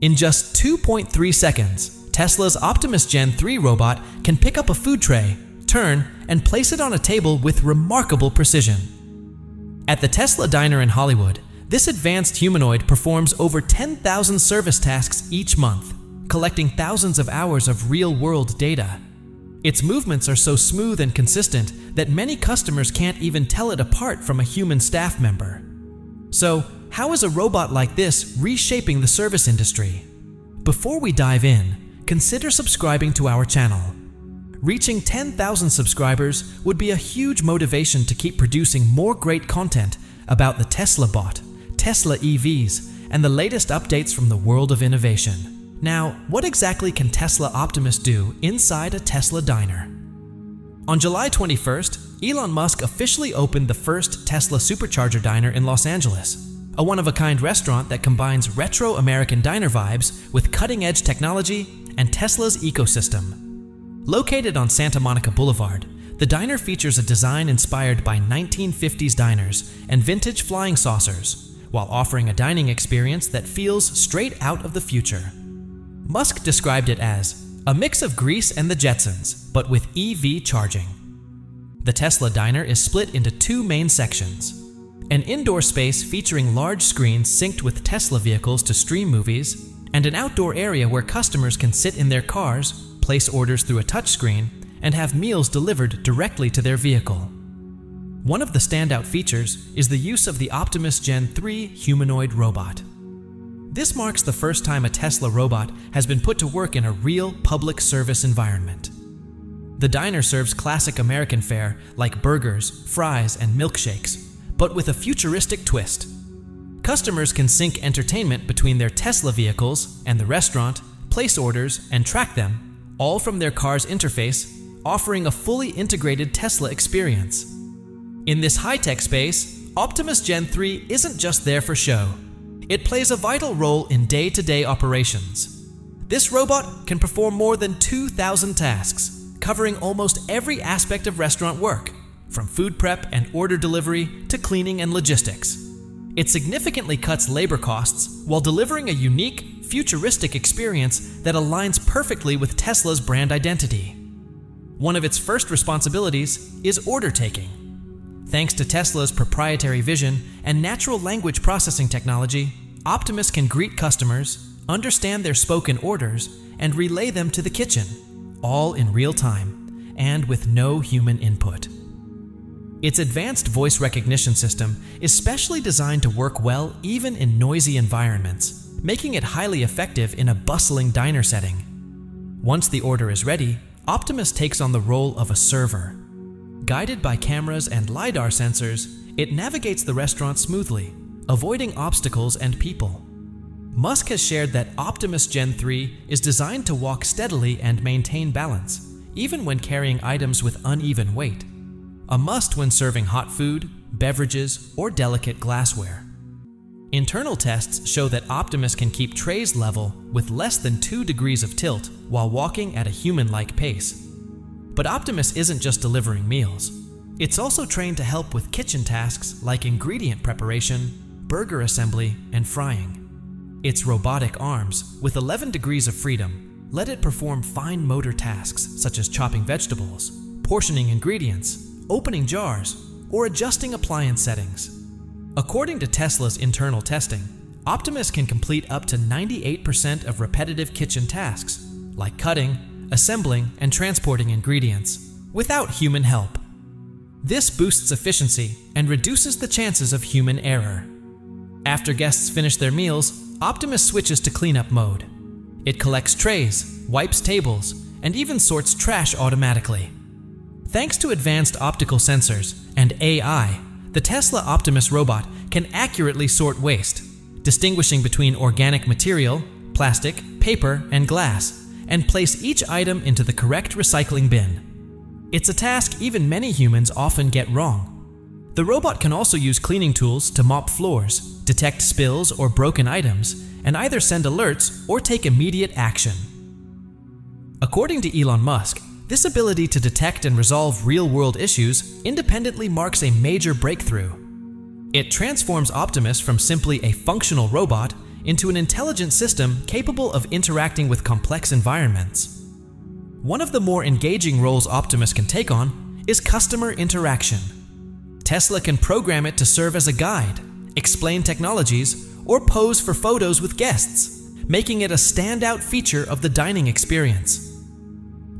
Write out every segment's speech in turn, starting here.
In just 2.3 seconds, Tesla's Optimus Gen 3 robot can pick up a food tray, turn, and place it on a table with remarkable precision. At the Tesla Diner in Hollywood, this advanced humanoid performs over 10,000 service tasks each month, collecting thousands of hours of real-world data. Its movements are so smooth and consistent that many customers can't even tell it apart from a human staff member. So, how is a robot like this reshaping the service industry? Before we dive in, consider subscribing to our channel. Reaching 10,000 subscribers would be a huge motivation to keep producing more great content about the Tesla bot, Tesla EVs, and the latest updates from the world of innovation. Now, what exactly can Tesla Optimus do inside a Tesla diner? On July 21st, Elon Musk officially opened the first Tesla Supercharger diner in Los Angeles a one-of-a-kind restaurant that combines retro American diner vibes with cutting-edge technology and Tesla's ecosystem. Located on Santa Monica Boulevard, the diner features a design inspired by 1950s diners and vintage flying saucers, while offering a dining experience that feels straight out of the future. Musk described it as a mix of Grease and the Jetsons, but with EV charging. The Tesla diner is split into two main sections an indoor space featuring large screens synced with Tesla vehicles to stream movies, and an outdoor area where customers can sit in their cars, place orders through a touchscreen, and have meals delivered directly to their vehicle. One of the standout features is the use of the Optimus Gen 3 humanoid robot. This marks the first time a Tesla robot has been put to work in a real public service environment. The diner serves classic American fare like burgers, fries, and milkshakes, but with a futuristic twist. Customers can sync entertainment between their Tesla vehicles and the restaurant, place orders, and track them, all from their car's interface, offering a fully integrated Tesla experience. In this high-tech space, Optimus Gen 3 isn't just there for show. It plays a vital role in day-to-day -day operations. This robot can perform more than 2,000 tasks, covering almost every aspect of restaurant work, from food prep and order delivery to cleaning and logistics. It significantly cuts labor costs while delivering a unique, futuristic experience that aligns perfectly with Tesla's brand identity. One of its first responsibilities is order taking. Thanks to Tesla's proprietary vision and natural language processing technology, Optimus can greet customers, understand their spoken orders, and relay them to the kitchen, all in real time and with no human input. Its advanced voice recognition system is specially designed to work well even in noisy environments, making it highly effective in a bustling diner setting. Once the order is ready, Optimus takes on the role of a server. Guided by cameras and LiDAR sensors, it navigates the restaurant smoothly, avoiding obstacles and people. Musk has shared that Optimus Gen 3 is designed to walk steadily and maintain balance, even when carrying items with uneven weight a must when serving hot food, beverages, or delicate glassware. Internal tests show that Optimus can keep trays level with less than 2 degrees of tilt while walking at a human-like pace. But Optimus isn't just delivering meals. It's also trained to help with kitchen tasks like ingredient preparation, burger assembly, and frying. Its robotic arms, with 11 degrees of freedom, let it perform fine motor tasks such as chopping vegetables, portioning ingredients, opening jars, or adjusting appliance settings. According to Tesla's internal testing, Optimus can complete up to 98% of repetitive kitchen tasks, like cutting, assembling, and transporting ingredients, without human help. This boosts efficiency and reduces the chances of human error. After guests finish their meals, Optimus switches to cleanup mode. It collects trays, wipes tables, and even sorts trash automatically. Thanks to advanced optical sensors and AI, the Tesla Optimus robot can accurately sort waste, distinguishing between organic material, plastic, paper, and glass, and place each item into the correct recycling bin. It's a task even many humans often get wrong. The robot can also use cleaning tools to mop floors, detect spills or broken items, and either send alerts or take immediate action. According to Elon Musk, this ability to detect and resolve real-world issues independently marks a major breakthrough. It transforms Optimus from simply a functional robot into an intelligent system capable of interacting with complex environments. One of the more engaging roles Optimus can take on is customer interaction. Tesla can program it to serve as a guide, explain technologies, or pose for photos with guests, making it a standout feature of the dining experience.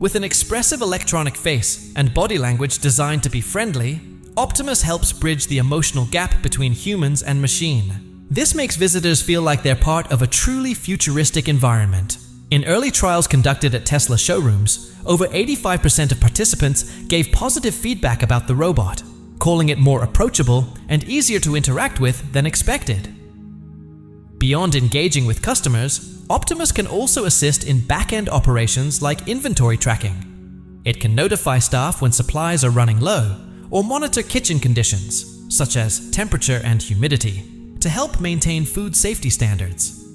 With an expressive electronic face and body language designed to be friendly, Optimus helps bridge the emotional gap between humans and machine. This makes visitors feel like they're part of a truly futuristic environment. In early trials conducted at Tesla showrooms, over 85% of participants gave positive feedback about the robot, calling it more approachable and easier to interact with than expected. Beyond engaging with customers, Optimus can also assist in back-end operations like inventory tracking. It can notify staff when supplies are running low or monitor kitchen conditions, such as temperature and humidity, to help maintain food safety standards.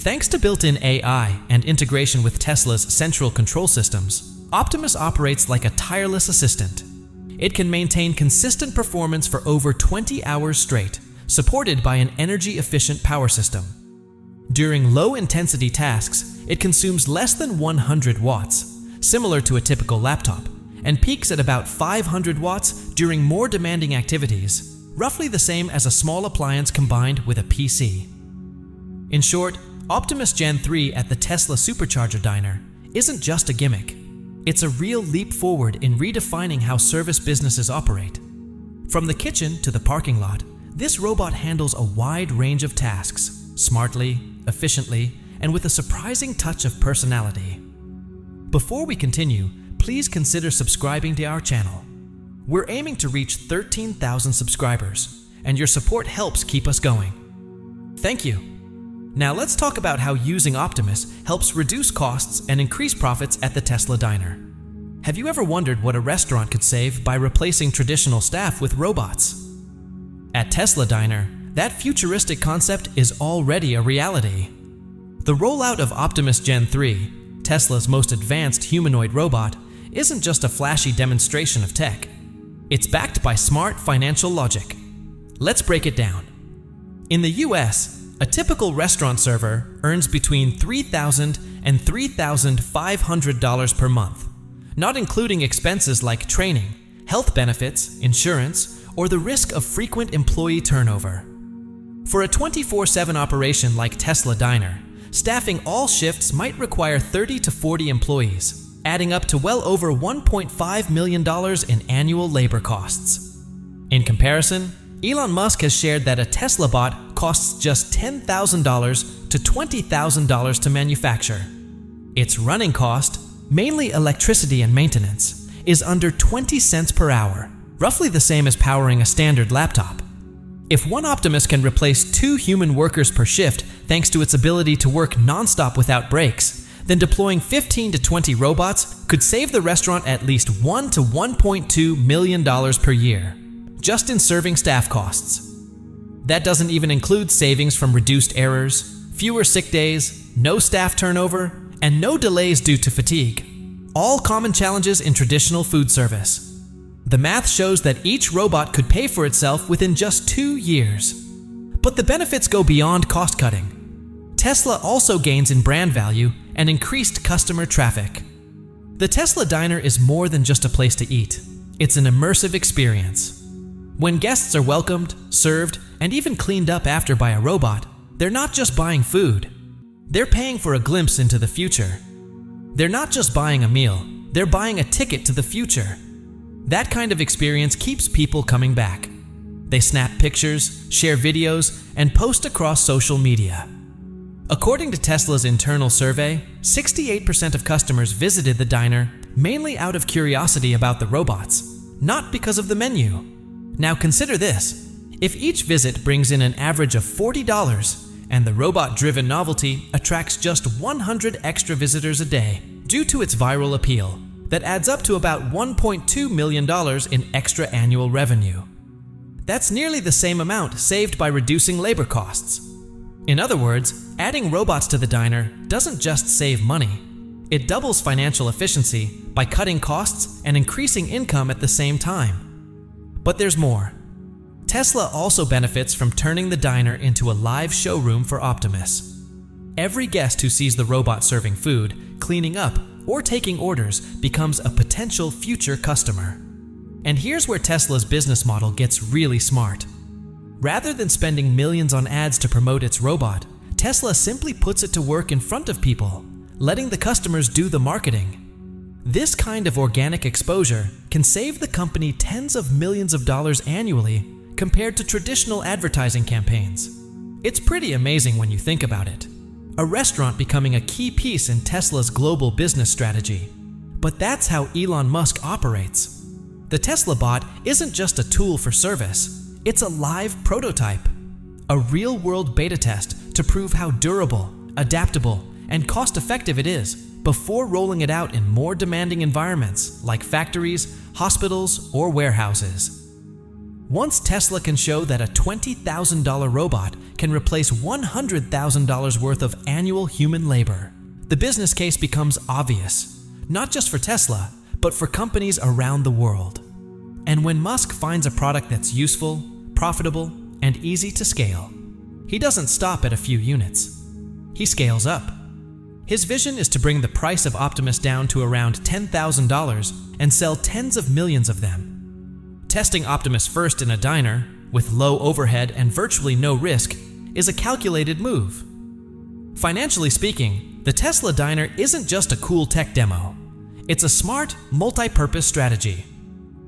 Thanks to built-in AI and integration with Tesla's central control systems, Optimus operates like a tireless assistant. It can maintain consistent performance for over 20 hours straight, supported by an energy-efficient power system. During low-intensity tasks, it consumes less than 100 watts, similar to a typical laptop, and peaks at about 500 watts during more demanding activities, roughly the same as a small appliance combined with a PC. In short, Optimus Gen 3 at the Tesla Supercharger Diner isn't just a gimmick. It's a real leap forward in redefining how service businesses operate. From the kitchen to the parking lot, this robot handles a wide range of tasks, smartly, efficiently, and with a surprising touch of personality. Before we continue, please consider subscribing to our channel. We're aiming to reach 13,000 subscribers, and your support helps keep us going. Thank you. Now let's talk about how using Optimus helps reduce costs and increase profits at the Tesla Diner. Have you ever wondered what a restaurant could save by replacing traditional staff with robots? At Tesla Diner, that futuristic concept is already a reality. The rollout of Optimus Gen 3, Tesla's most advanced humanoid robot, isn't just a flashy demonstration of tech. It's backed by smart financial logic. Let's break it down. In the US, a typical restaurant server earns between $3,000 and $3,500 per month, not including expenses like training, health benefits, insurance, or the risk of frequent employee turnover. For a 24 7 operation like Tesla Diner, staffing all shifts might require 30 to 40 employees, adding up to well over $1.5 million in annual labor costs. In comparison, Elon Musk has shared that a Tesla bot costs just $10,000 to $20,000 to manufacture. Its running cost, mainly electricity and maintenance, is under 20 cents per hour, roughly the same as powering a standard laptop. If one Optimus can replace two human workers per shift thanks to its ability to work nonstop without breaks, then deploying 15 to 20 robots could save the restaurant at least 1 to 1.2 million dollars per year, just in serving staff costs. That doesn't even include savings from reduced errors, fewer sick days, no staff turnover, and no delays due to fatigue. All common challenges in traditional food service. The math shows that each robot could pay for itself within just two years. But the benefits go beyond cost cutting. Tesla also gains in brand value and increased customer traffic. The Tesla Diner is more than just a place to eat. It's an immersive experience. When guests are welcomed, served, and even cleaned up after by a robot, they're not just buying food. They're paying for a glimpse into the future. They're not just buying a meal, they're buying a ticket to the future. That kind of experience keeps people coming back. They snap pictures, share videos, and post across social media. According to Tesla's internal survey, 68% of customers visited the diner mainly out of curiosity about the robots, not because of the menu. Now consider this. If each visit brings in an average of $40 and the robot-driven novelty attracts just 100 extra visitors a day due to its viral appeal, that adds up to about $1.2 million in extra annual revenue. That's nearly the same amount saved by reducing labor costs. In other words, adding robots to the diner doesn't just save money, it doubles financial efficiency by cutting costs and increasing income at the same time. But there's more. Tesla also benefits from turning the diner into a live showroom for Optimus. Every guest who sees the robot serving food, cleaning up, or taking orders becomes a potential future customer. And here's where Tesla's business model gets really smart. Rather than spending millions on ads to promote its robot, Tesla simply puts it to work in front of people, letting the customers do the marketing. This kind of organic exposure can save the company tens of millions of dollars annually compared to traditional advertising campaigns. It's pretty amazing when you think about it. A restaurant becoming a key piece in Tesla's global business strategy. But that's how Elon Musk operates. The Tesla bot isn't just a tool for service, it's a live prototype, a real world beta test to prove how durable, adaptable, and cost effective it is before rolling it out in more demanding environments like factories, hospitals, or warehouses. Once Tesla can show that a $20,000 robot can replace $100,000 worth of annual human labor, the business case becomes obvious, not just for Tesla, but for companies around the world. And when Musk finds a product that's useful, profitable, and easy to scale, he doesn't stop at a few units. He scales up. His vision is to bring the price of Optimus down to around $10,000 and sell tens of millions of them. Testing Optimus first in a diner, with low overhead and virtually no risk, is a calculated move. Financially speaking, the Tesla Diner isn't just a cool tech demo. It's a smart, multi-purpose strategy.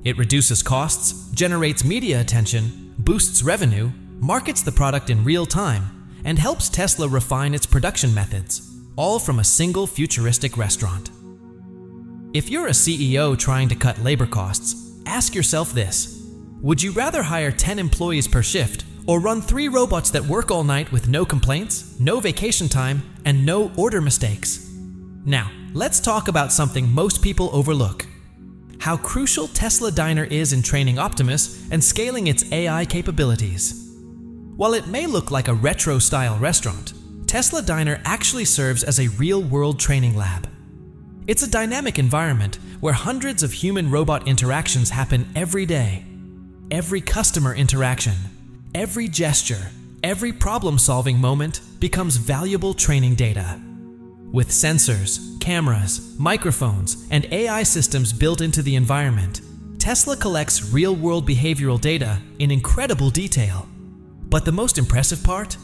It reduces costs, generates media attention, boosts revenue, markets the product in real time, and helps Tesla refine its production methods all from a single futuristic restaurant. If you're a CEO trying to cut labor costs, ask yourself this. Would you rather hire 10 employees per shift or run three robots that work all night with no complaints, no vacation time, and no order mistakes? Now, let's talk about something most people overlook. How crucial Tesla Diner is in training Optimus and scaling its AI capabilities. While it may look like a retro-style restaurant, Tesla Diner actually serves as a real-world training lab. It's a dynamic environment where hundreds of human-robot interactions happen every day. Every customer interaction, every gesture, every problem-solving moment becomes valuable training data. With sensors, cameras, microphones, and AI systems built into the environment, Tesla collects real-world behavioral data in incredible detail. But the most impressive part?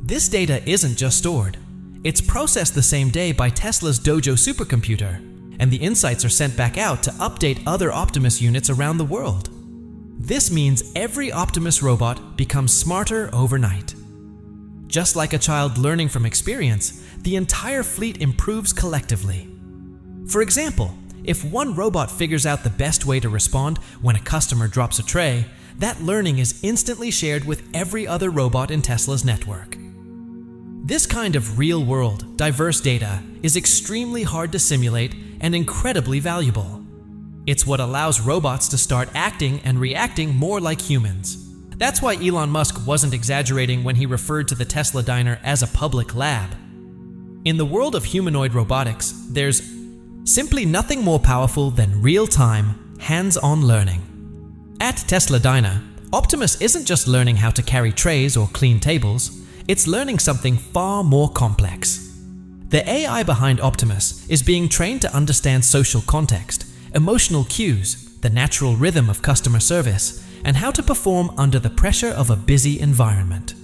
This data isn't just stored. It's processed the same day by Tesla's Dojo supercomputer, and the insights are sent back out to update other Optimus units around the world. This means every Optimus robot becomes smarter overnight. Just like a child learning from experience, the entire fleet improves collectively. For example, if one robot figures out the best way to respond when a customer drops a tray, that learning is instantly shared with every other robot in Tesla's network. This kind of real-world, diverse data is extremely hard to simulate and incredibly valuable. It's what allows robots to start acting and reacting more like humans. That's why Elon Musk wasn't exaggerating when he referred to the Tesla Diner as a public lab. In the world of humanoid robotics, there's simply nothing more powerful than real-time, hands-on learning. At Tesla Diner, Optimus isn't just learning how to carry trays or clean tables, it's learning something far more complex. The AI behind Optimus is being trained to understand social context, emotional cues, the natural rhythm of customer service, and how to perform under the pressure of a busy environment.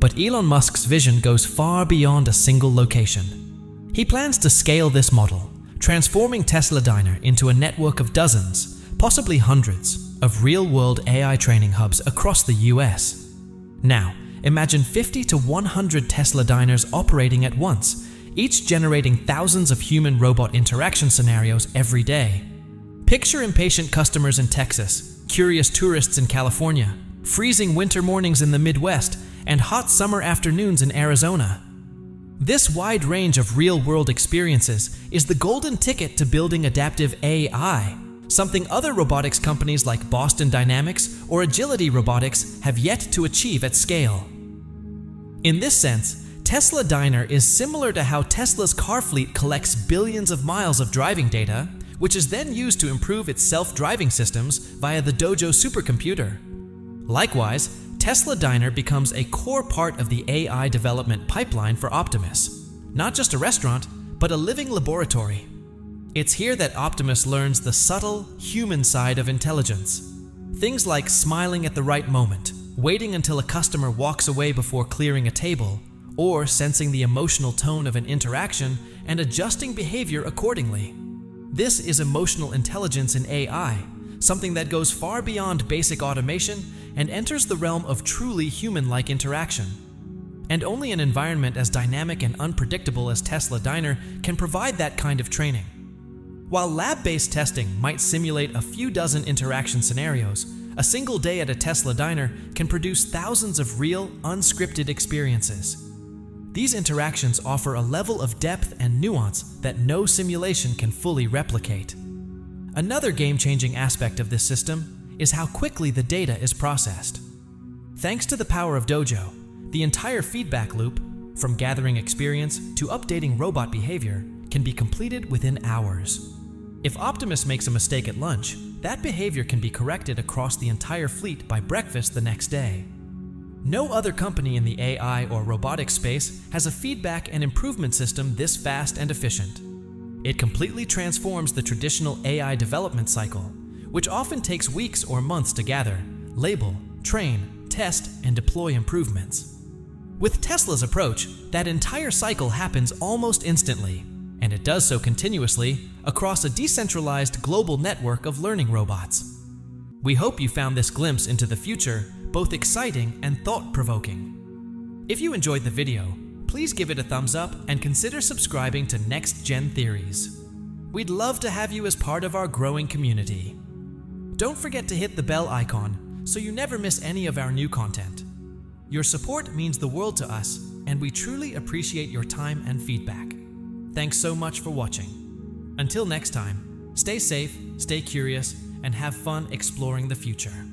But Elon Musk's vision goes far beyond a single location. He plans to scale this model, transforming Tesla Diner into a network of dozens, possibly hundreds, of real-world AI training hubs across the US. Now, Imagine 50 to 100 Tesla diners operating at once, each generating thousands of human-robot interaction scenarios every day. Picture impatient customers in Texas, curious tourists in California, freezing winter mornings in the Midwest, and hot summer afternoons in Arizona. This wide range of real-world experiences is the golden ticket to building adaptive AI, something other robotics companies like Boston Dynamics or Agility Robotics have yet to achieve at scale. In this sense, Tesla Diner is similar to how Tesla's car fleet collects billions of miles of driving data, which is then used to improve its self-driving systems via the Dojo supercomputer. Likewise, Tesla Diner becomes a core part of the AI development pipeline for Optimus. Not just a restaurant, but a living laboratory. It's here that Optimus learns the subtle, human side of intelligence. Things like smiling at the right moment, waiting until a customer walks away before clearing a table, or sensing the emotional tone of an interaction and adjusting behavior accordingly. This is emotional intelligence in AI, something that goes far beyond basic automation and enters the realm of truly human-like interaction. And only an environment as dynamic and unpredictable as Tesla Diner can provide that kind of training. While lab-based testing might simulate a few dozen interaction scenarios, a single day at a Tesla Diner can produce thousands of real, unscripted experiences. These interactions offer a level of depth and nuance that no simulation can fully replicate. Another game-changing aspect of this system is how quickly the data is processed. Thanks to the power of Dojo, the entire feedback loop, from gathering experience to updating robot behavior, can be completed within hours. If Optimus makes a mistake at lunch, that behavior can be corrected across the entire fleet by breakfast the next day. No other company in the AI or robotics space has a feedback and improvement system this fast and efficient. It completely transforms the traditional AI development cycle, which often takes weeks or months to gather, label, train, test, and deploy improvements. With Tesla's approach, that entire cycle happens almost instantly, and it does so continuously across a decentralized global network of learning robots. We hope you found this glimpse into the future both exciting and thought-provoking. If you enjoyed the video, please give it a thumbs up and consider subscribing to Next Gen Theories. We'd love to have you as part of our growing community. Don't forget to hit the bell icon so you never miss any of our new content. Your support means the world to us, and we truly appreciate your time and feedback. Thanks so much for watching. Until next time, stay safe, stay curious, and have fun exploring the future.